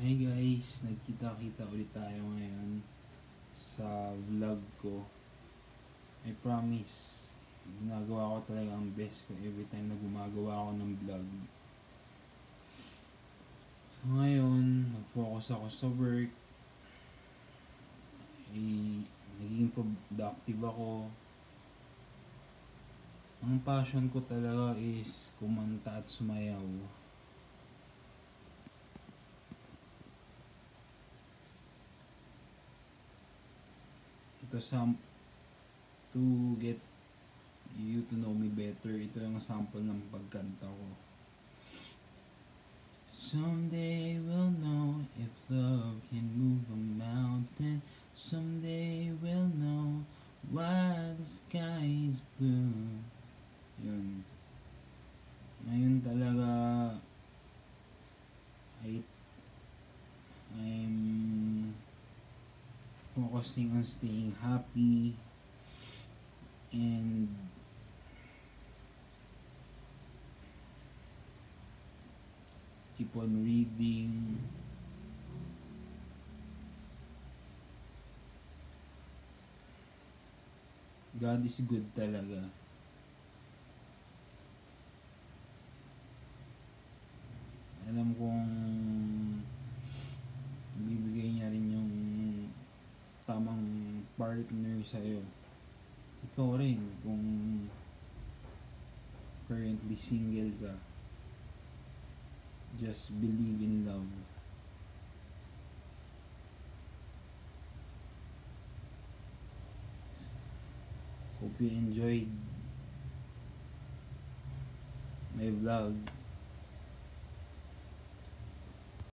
Hey guys, nagkita-kita ulit tayo ngayon sa vlog ko. I promise, ginagawa ko talaga ang best ko every time na gumagawa ako ng vlog. So ngayon, nag-focus ako sa work. Eh, naging productive ako. Ang passion ko talaga is kumanta at sumayaw. Ito sam to get you to know me better. Ito yung sample ng pagkanta ko. Someday we'll know if love can move a mountain. Someday we'll know why the sky is blue. Yun. Ngayon talaga I I'm focusing on staying happy and keep on reading. God is good talaga tamang partner sa'yo. Ikaw rin, kung currently single ka, just believe in love. Hope you enjoyed my vlog.